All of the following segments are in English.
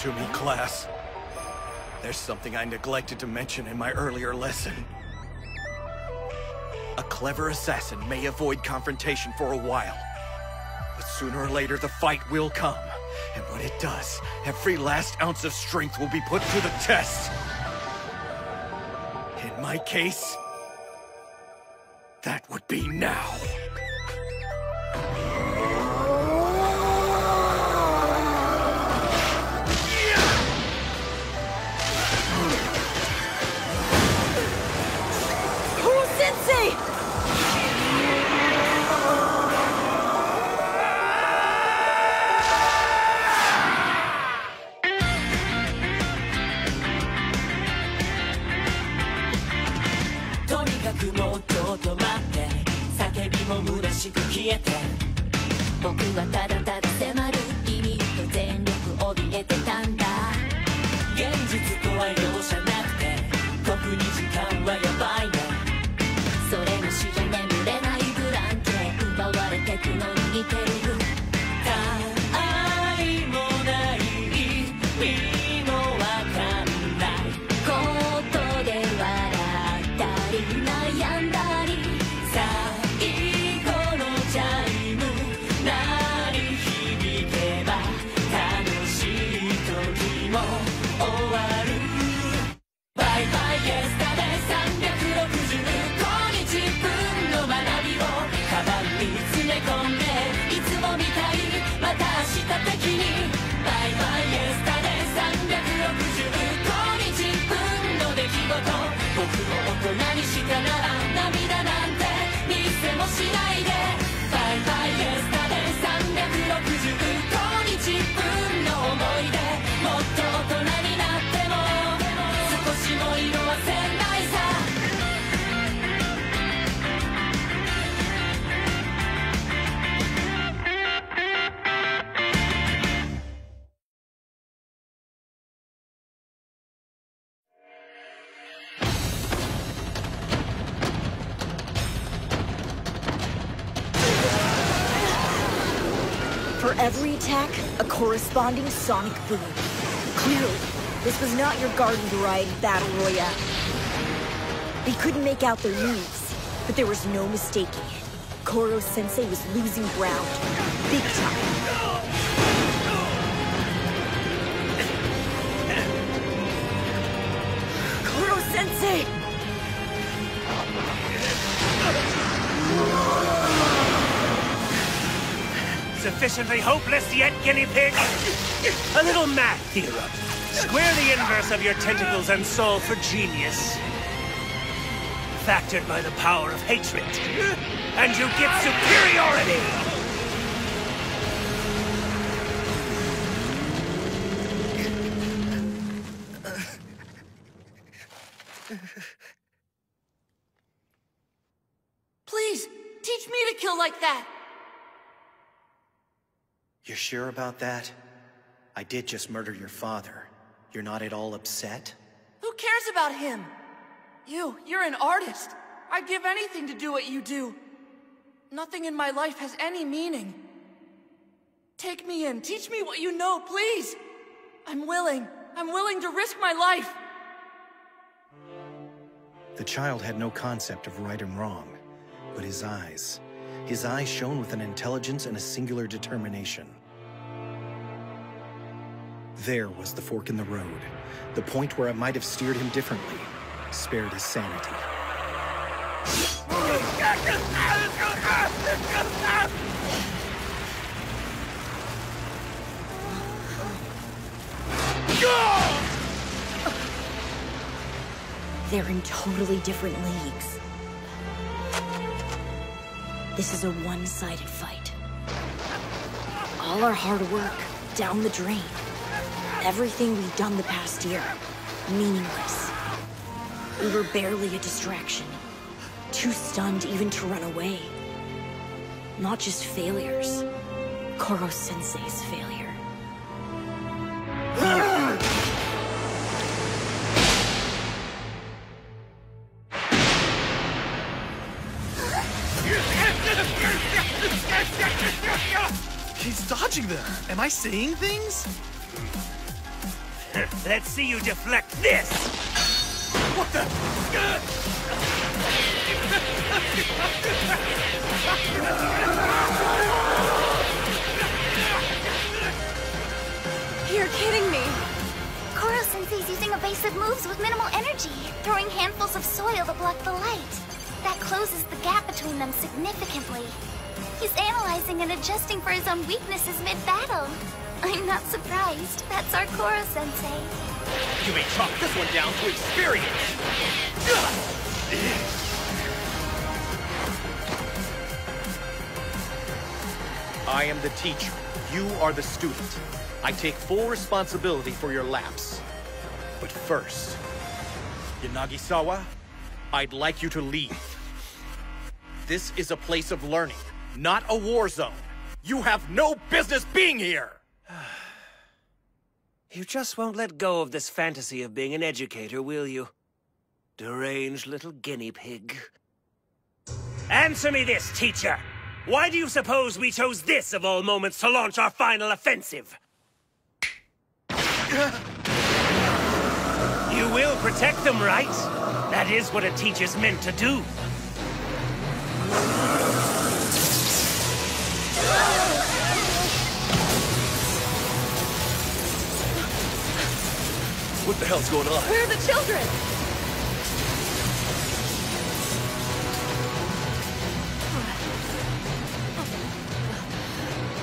to me, class. There's something I neglected to mention in my earlier lesson. A clever assassin may avoid confrontation for a while. But sooner or later, the fight will come. And when it does, every last ounce of strength will be put to the test. In my case, that would be now. Sensei!「corresponding sonic boom. Clearly, this was not your garden variety battle royale. They couldn't make out their moves, but there was no mistaking it. Koro Sensei was losing ground. Big time. Koro Sufficiently hopeless yet, guinea pig? A little math theorem. Square the inverse of your tentacles and soul for genius. Factored by the power of hatred. And you get superiority! Please, teach me to kill like that! You're sure about that? I did just murder your father. You're not at all upset? Who cares about him? You, you're an artist. I'd give anything to do what you do. Nothing in my life has any meaning. Take me in, teach me what you know, please! I'm willing. I'm willing to risk my life! The child had no concept of right and wrong, but his eyes. His eyes shone with an intelligence and a singular determination. There was the fork in the road, the point where I might have steered him differently, spared his sanity. They're in totally different leagues. This is a one-sided fight. All our hard work, down the drain. Everything we've done the past year, meaningless. We were barely a distraction. Too stunned even to run away. Not just failures. Koro Sensei's failure. He's dodging them. Am I seeing things? Let's see you deflect this! What the? You're kidding me! Koro-sensei's using evasive moves with minimal energy, throwing handfuls of soil to block the light. That closes the gap between them significantly. He's analyzing and adjusting for his own weaknesses mid-battle. I'm not surprised. That's our Koro-sensei. You may chalk this one down to experience. I am the teacher. You are the student. I take full responsibility for your lapse. But first, Yanagisawa, I'd like you to leave. This is a place of learning, not a war zone. You have no business being here! You just won't let go of this fantasy of being an educator, will you? Deranged little guinea pig. Answer me this, teacher! Why do you suppose we chose this of all moments to launch our final offensive? You will protect them, right? That is what a teacher's meant to do. What the hell's going on? Where are the children?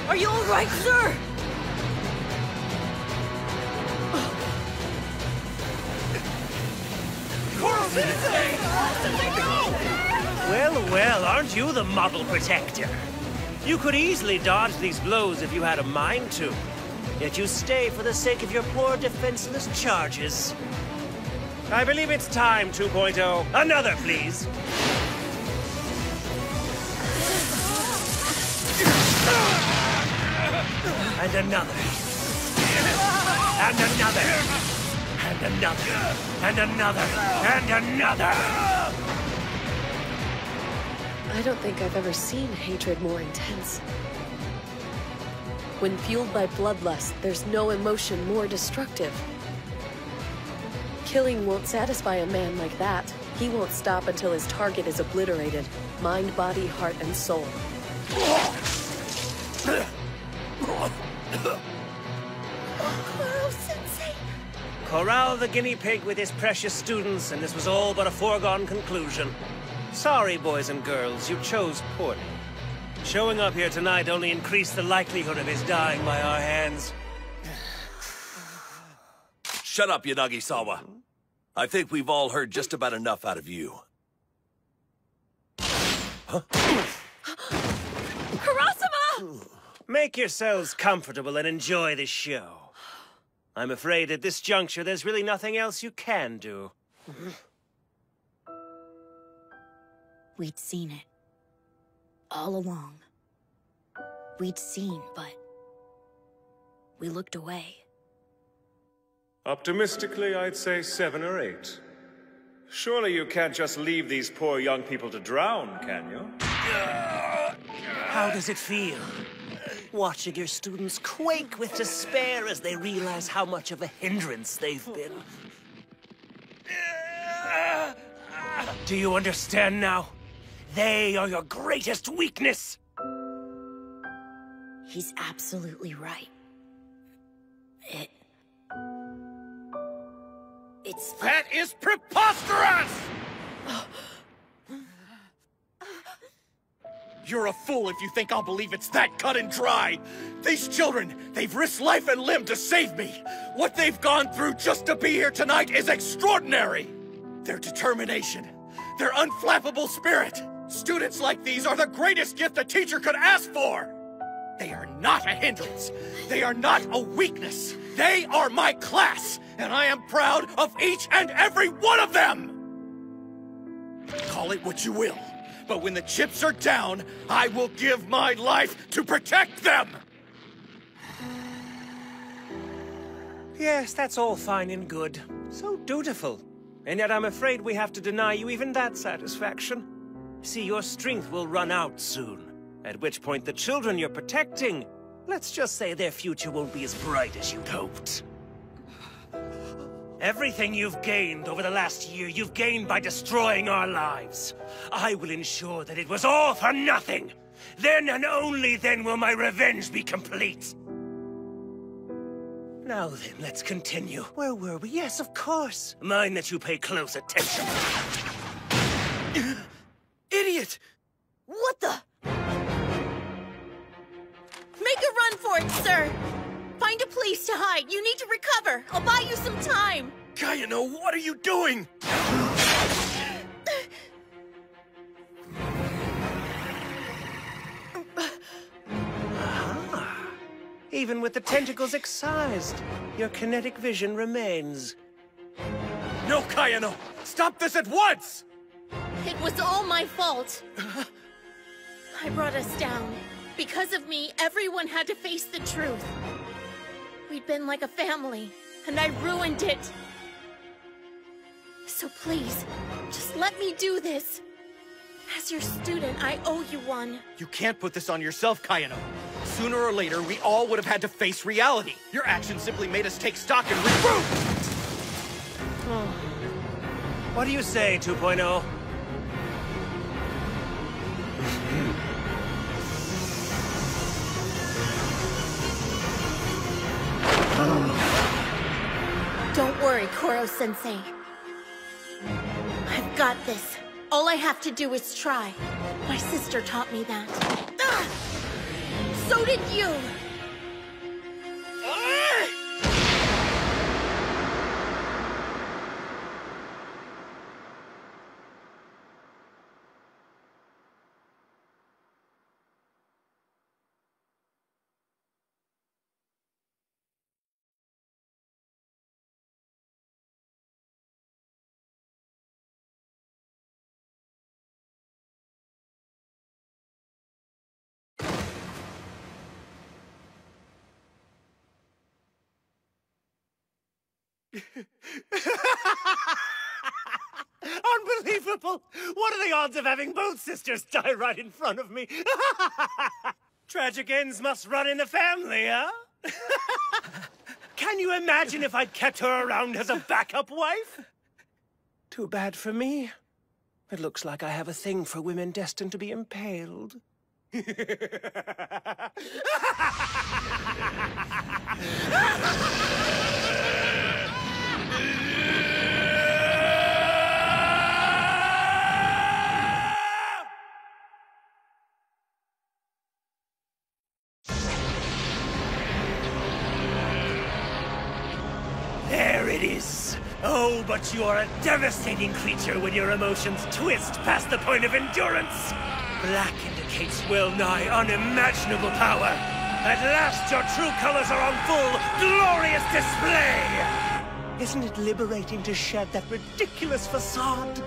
Are you all right, sir? Well, well, aren't you the model protector? You could easily dodge these blows if you had a mind to. Yet you stay for the sake of your poor defenseless charges. I believe it's time, 2.0. Another, please. And another. And another. And another. And another. And another. I don't think I've ever seen hatred more intense. When fueled by bloodlust, there's no emotion more destructive. Killing won't satisfy a man like that. He won't stop until his target is obliterated. Mind, body, heart, and soul. Koro-sensei! Corral the guinea pig with his precious students, and this was all but a foregone conclusion. Sorry, boys and girls, you chose poorly. Showing up here tonight only increased the likelihood of his dying by our hands. Shut up, Yanagisawa. I think we've all heard just about enough out of you. Huh? Karasuma! Make yourselves comfortable and enjoy the show. I'm afraid at this juncture there's really nothing else you can do. We'd seen it. All along. We'd seen, but... We looked away. Optimistically, I'd say seven or eight. Surely you can't just leave these poor young people to drown, can you? How does it feel? Watching your students quake with despair as they realize how much of a hindrance they've been. Do you understand now? They are your greatest weakness! He's absolutely right. It... It's... That is preposterous! You're a fool if you think I'll believe it's that cut and dry. These children, they've risked life and limb to save me. What they've gone through just to be here tonight is extraordinary. Their determination, their unflappable spirit. Students like these are the greatest gift a teacher could ask for. They are not a hindrance. They are not a weakness. They are my class, and I am proud of each and every one of them! Call it what you will, but when the chips are down, I will give my life to protect them! Yes, that's all fine and good. So dutiful. And yet I'm afraid we have to deny you even that satisfaction. See, your strength will run out soon. At which point the children you're protecting, let's just say their future won't be as bright as you'd hoped. Everything you've gained over the last year, you've gained by destroying our lives. I will ensure that it was all for nothing. Then and only then will my revenge be complete. Now then, let's continue. Where were we? Yes, of course. Mind that you pay close attention. Idiot! What the? Make a run for it, sir! Find a place to hide. You need to recover. I'll buy you some time. Kayano, what are you doing? Even with the tentacles excised, your kinetic vision remains. No, Kayano! Stop this at once! It was all my fault. I brought us down. Because of me, everyone had to face the truth. We'd been like a family, and I ruined it. So please, just let me do this. As your student, I owe you one. You can't put this on yourself, Kayano. Sooner or later, we all would have had to face reality. Your actions simply made us take stock and regroup! What do you say, oh? 2.0? Worry, Koro-sensei. I've got this. All I have to do is try. My sister taught me that. Ah! So did you! Unbelievable! What are the odds of having both sisters die right in front of me? Tragic ends must run in the family, huh? Can you imagine if I'd kept her around as a backup wife? Too bad for me. It looks like I have a thing for women destined to be impaled. Oh, but you are a devastating creature when your emotions twist past the point of endurance. Black indicates well-nigh unimaginable power. At last, your true colors are on full, glorious display! Isn't it liberating to shed that ridiculous facade?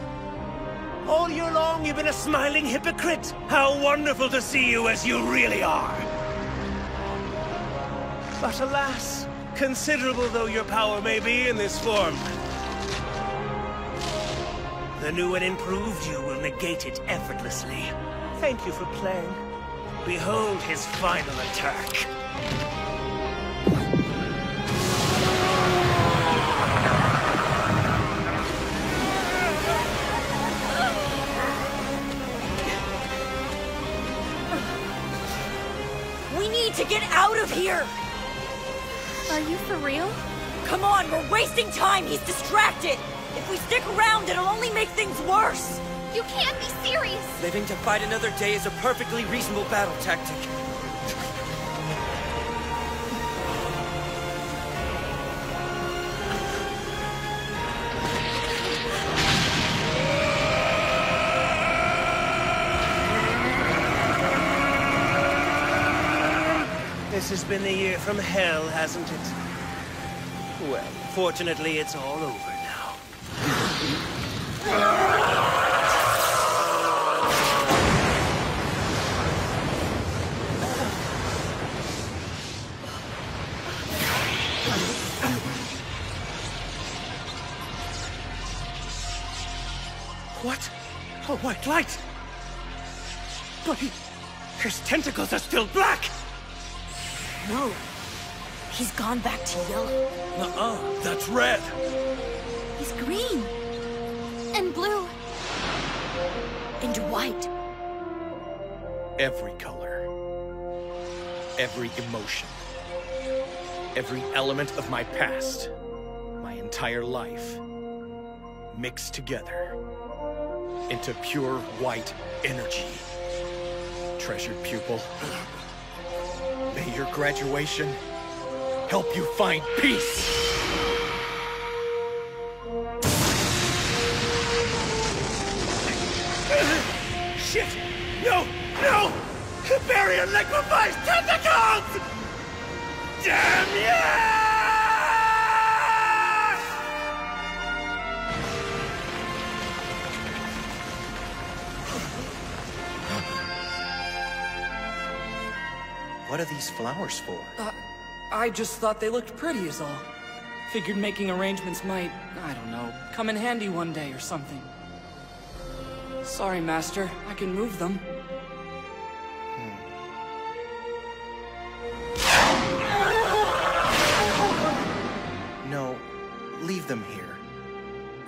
All year long, you've been a smiling hypocrite. How wonderful to see you as you really are. But alas, considerable though your power may be in this form, the new and improved you will negate it effortlessly. Thank you for playing. Behold his final attack. We need to get out of here! Are you for real? Come on, we're wasting time! He's distracted! If we stick around, it'll only make things worse! You can't be serious! Living to fight another day is a perfectly reasonable battle tactic. This has been a year from hell, hasn't it? Well, fortunately, it's all over now. What? Oh, A white light! But he... His tentacles are still black! No. He's gone back to yellow. Uh-uh, that's red. He's green. And blue. And white. Every color. Every emotion. Every element of my past. My entire life. Mixed together. Into pure white energy. Treasured pupil. May your graduation help you find peace. Barrier liquefies tentacles! Damn you! What are these flowers for? Uh, I just thought they looked pretty is all. Figured making arrangements might, I don't know, come in handy one day or something. Sorry, Master. I can move them.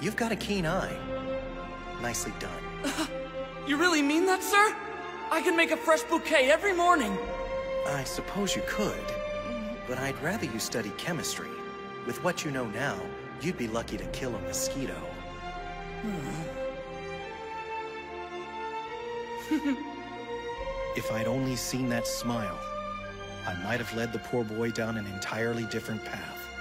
You've got a keen eye. Nicely done. You really mean that, sir? I can make a fresh bouquet every morning. I suppose you could, but I'd rather you study chemistry. With what you know now, you'd be lucky to kill a mosquito. Hmm. If I'd only seen that smile, I might have led the poor boy down an entirely different path.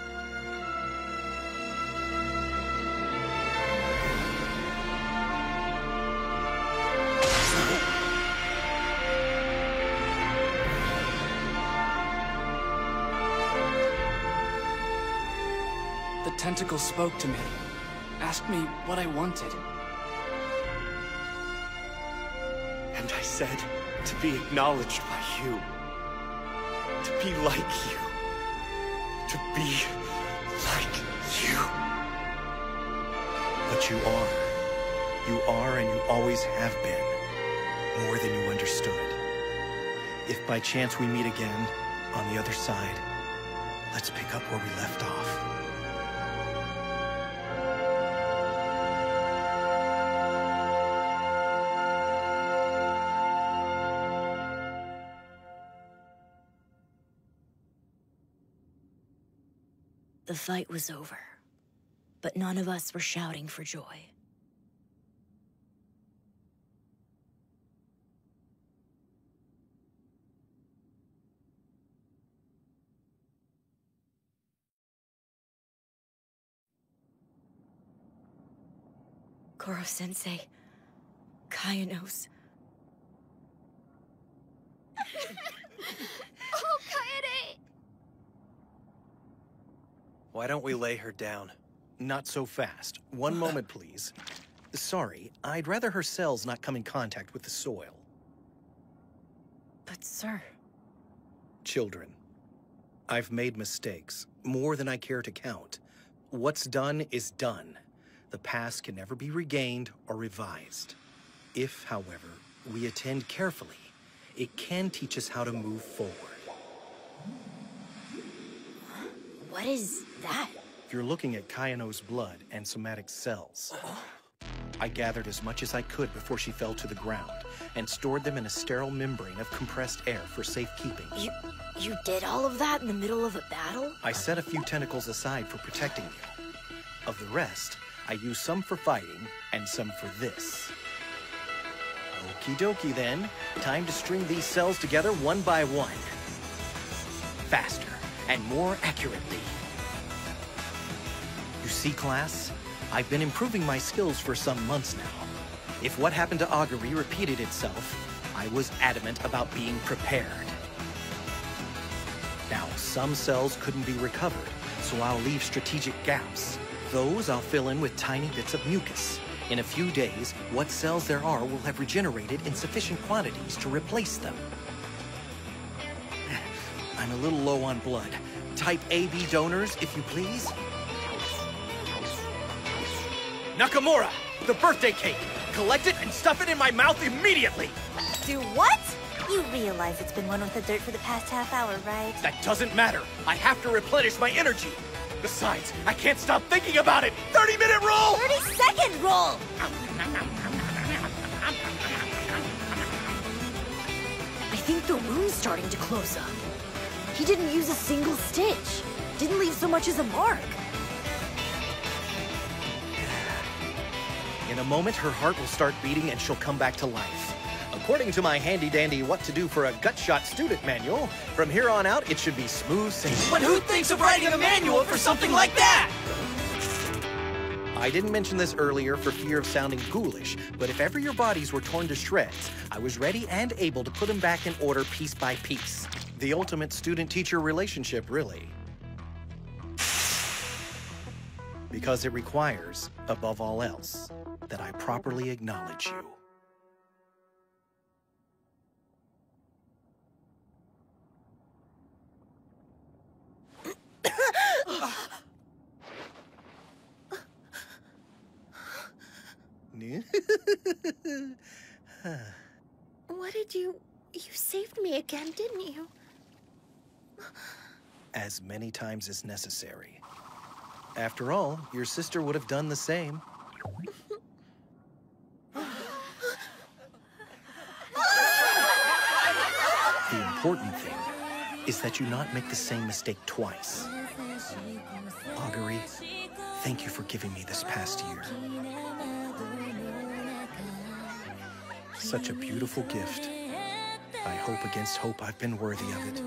Tentacle spoke to me. Asked me what I wanted. And I said to be acknowledged by you. To be like you. To be like you. But you are. You are and you always have been. More than you understood. If by chance we meet again, on the other side, let's pick up where we left off. Fight was over. But none of us were shouting for joy. Koro-sensei, Kaya Why don't we lay her down? Not so fast. One moment, please. Sorry, I'd rather her cells not come in contact with the soil. But sir... Children, I've made mistakes, more than I care to count. What's done is done. The past can never be regained or revised. If, however, we attend carefully, it can teach us how to move forward. What is that? You're looking at Kayano's blood and somatic cells. I gathered as much as I could before she fell to the ground, and stored them in a sterile membrane of compressed air for safekeeping. You... you did all of that in the middle of a battle? I set a few tentacles aside for protecting you. Of the rest, I use some for fighting, and some for this. Okie dokie then. Time to string these cells together one by one. Faster, and more accurately. You see, class? I've been improving my skills for some months now. If what happened to Aguri repeated itself, I was adamant about being prepared. Now, some cells couldn't be recovered, so I'll leave strategic gaps. Those I'll fill in with tiny bits of mucus. In a few days, what cells there are will have regenerated in sufficient quantities to replace them. I'm a little low on blood. Type AB donors, if you please. Nakamura, the birthday cake. Collect it and stuff it in my mouth immediately. Do what? You realize it's been one with the dirt for the past half hour, right? That doesn't matter. I have to replenish my energy. Besides, I can't stop thinking about it. 30 minute roll! 30 second roll! I think the wound's starting to close up. He didn't use a single stitch. Didn't leave so much as a mark. In a moment, her heart will start beating and she'll come back to life. According to my handy-dandy what to do for a gut shot student manual, from here on out, it should be smooth sailing. But who thinks of writing a manual for something like that? I didn't mention this earlier for fear of sounding ghoulish, but if ever your bodies were torn to shreds, I was ready and able to put them back in order piece by piece. The ultimate student-teacher relationship, really. Because it requires, above all else, that I properly acknowledge you. What did you... You saved me again, didn't you? As many times as necessary. After all, your sister would have done the same. the important thing is that you not make the same mistake twice. Aguri, thank you for giving me this past year. Such a beautiful gift. I hope against hope I've been worthy of it.